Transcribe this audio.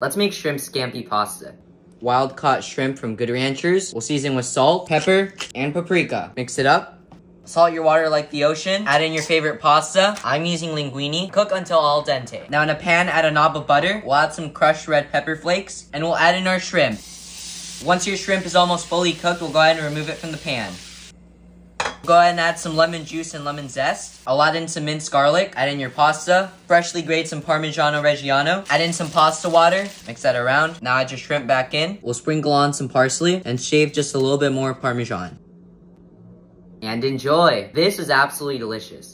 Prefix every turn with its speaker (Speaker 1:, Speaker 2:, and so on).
Speaker 1: Let's make shrimp scampi pasta.
Speaker 2: Wild caught shrimp from Good Ranchers. We'll season with salt, pepper, and paprika. Mix it up. Salt your water like the ocean. Add in your favorite pasta. I'm using linguine. Cook until al dente. Now in a pan, add a knob of butter. We'll add some crushed red pepper flakes. And we'll add in our shrimp. Once your shrimp is almost fully cooked, we'll go ahead and remove it from the pan. Go ahead and add some lemon juice and lemon zest. I'll add in some minced garlic. Add in your pasta. Freshly grate some Parmigiano Reggiano. Add in some pasta water. Mix that around. Now add your shrimp back in. We'll sprinkle on some parsley and shave just a little bit more Parmesan.
Speaker 1: And enjoy! This is absolutely delicious.